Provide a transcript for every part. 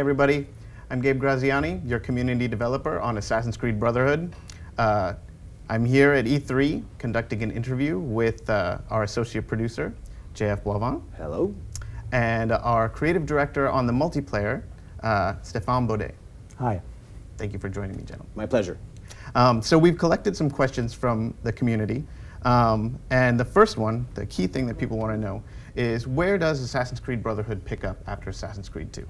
everybody. I'm Gabe Graziani, your community developer on Assassin's Creed Brotherhood. Uh, I'm here at E3 conducting an interview with uh, our associate producer, JF Boivin, Hello. and our creative director on the multiplayer, uh, Stéphane Baudet. Hi. Thank you for joining me, gentlemen. My pleasure. Um, so we've collected some questions from the community. Um, and the first one, the key thing that people want to know, is where does Assassin's Creed Brotherhood pick up after Assassin's Creed 2?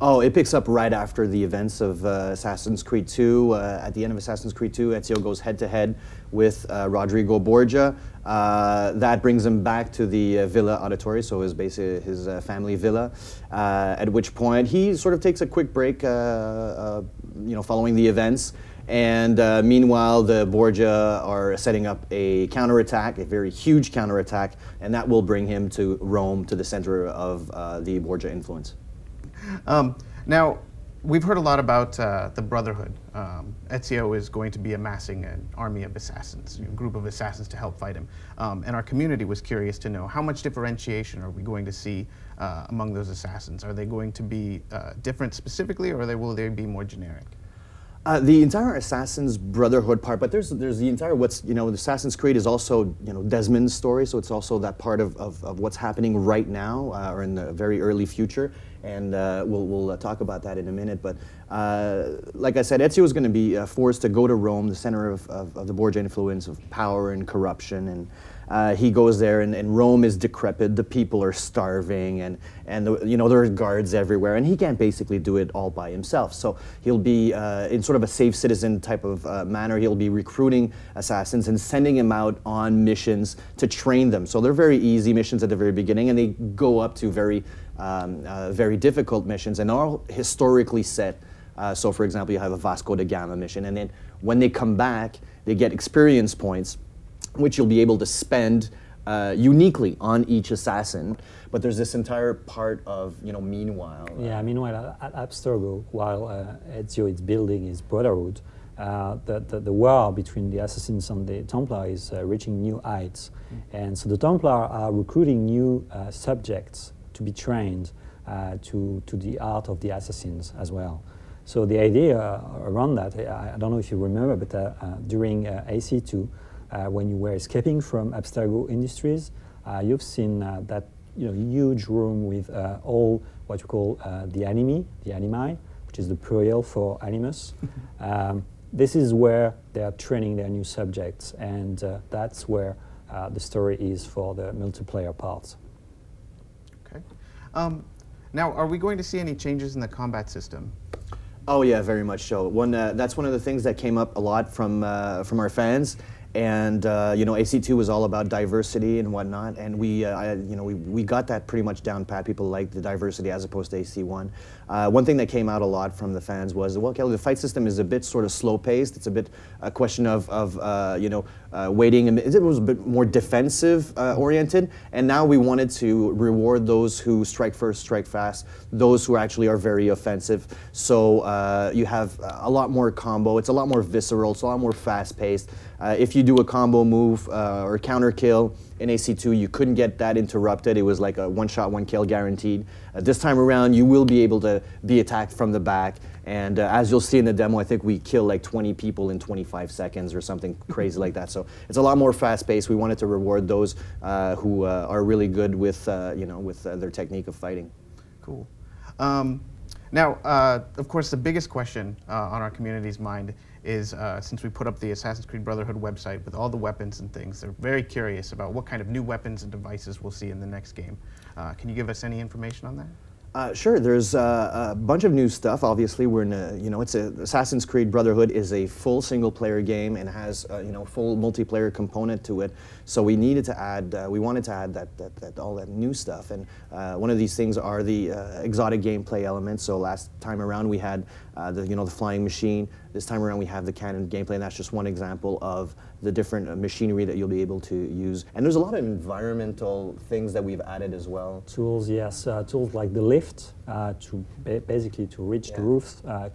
Oh, it picks up right after the events of uh, Assassin's Creed 2. Uh, at the end of Assassin's Creed 2, Ezio goes head to head with uh, Rodrigo Borgia. Uh, that brings him back to the uh, Villa Auditore, so his basically his uh, family villa. at which point he sort of takes a quick break, you know, following the events. And uh, meanwhile, the Borgia are setting up a counterattack, a very huge counterattack, and that will bring him to Rome, to the center of uh, the Borgia influence. Um, now, we've heard a lot about uh, the Brotherhood. Um, Ezio is going to be amassing an army of assassins, a group of assassins to help fight him. Um, and our community was curious to know how much differentiation are we going to see uh, among those assassins? Are they going to be uh, different specifically, or will they be more generic? Uh, the entire Assassin's Brotherhood part, but there's there's the entire what's you know Assassin's Creed is also you know Desmond's story, so it's also that part of, of, of what's happening right now uh, or in the very early future, and uh, we'll we'll uh, talk about that in a minute. But uh, like I said, Ezio is going to be uh, forced to go to Rome, the center of, of, of the Borgia influence of power and corruption and. Uh, he goes there and, and, Rome is decrepit, the people are starving, and, and the, you know, there are guards everywhere, and he can't basically do it all by himself. So he'll be, uh, in sort of a safe citizen type of uh, manner, he'll be recruiting assassins and sending them out on missions to train them. So they're very easy missions at the very beginning, and they go up to very, um, uh, very difficult missions, and all historically set. Uh, so for example, you have a Vasco da Gama mission, and then when they come back, they get experience points which you'll be able to spend uh, uniquely on each assassin. But there's this entire part of, you know, meanwhile. Uh, yeah, meanwhile, at Abstergo, while uh, Ezio is building his brotherhood, uh, the, the, the, war between the assassins and the Templar is uh, reaching new heights. Mm. And so the Templar are recruiting new uh, subjects to be trained to, to the art of the assassins as well. So the idea around that, I, I, don't know if you remember, but during AC2, uh, when you were escaping from Abstergo Industries, uh, you've seen uh, that you know, huge room with all what you call the animi, the animi, which is the plurial for animus. um, this is where they are training their new subjects, and uh, that's where uh, the story is for the multiplayer parts. Okay. Um, now, are we going to see any changes in the combat system? Oh yeah, very much so. One, uh, that's one of the things that came up a lot from from our fans and uh, you know AC2 was all about diversity and whatnot, and we uh, I, you know we, we got that pretty much down pat. People liked the diversity as opposed to AC1. Uh, one thing that came out a lot from the fans was well, Kelly, the fight system is a bit sort of slow paced. It's a bit a question of of uh, you know uh, waiting. It was a bit more defensive uh, oriented, and now we wanted to reward those who strike first, strike fast, those who actually are very offensive. So you have a lot more combo. It's a lot more visceral. It's a lot more fast paced. if you you do a combo move uh, or counter kill in AC2, you couldn't get that interrupted. It was like a one shot, one kill guaranteed. Uh, this time around, you will be able to be attacked from the back. And uh, as you'll see in the demo, I think we kill like 20 people in 25 seconds or something crazy like that. So it's a lot more fast paced. We wanted to reward those uh, who uh, are really good with, uh, you know, with their technique of fighting. Cool. Um, now, of course, the biggest question on our community's mind is uh, since we put up the Assassin's Creed Brotherhood website with all the weapons and things, they're very curious about what kind of new weapons and devices we'll see in the next game. Uh, can you give us any information on that? Uh, sure. There's uh, a bunch of new stuff. Obviously, we're in a you know it's a Assassin's Creed Brotherhood is a full single player game and has a, you know full multiplayer component to it. So we needed to add uh, we wanted to add that, that, that all that new stuff. And uh, one of these things are the uh, exotic gameplay elements. So last time around we had uh, the you know the flying machine. This time around we have the cannon gameplay, and that's just one example of the different machinery that you'll be able to use. And there's a lot of environmental things that we've added as well. Tools, yes, tools like the lift uh, to ba basically to reach yeah. the roofs, uh,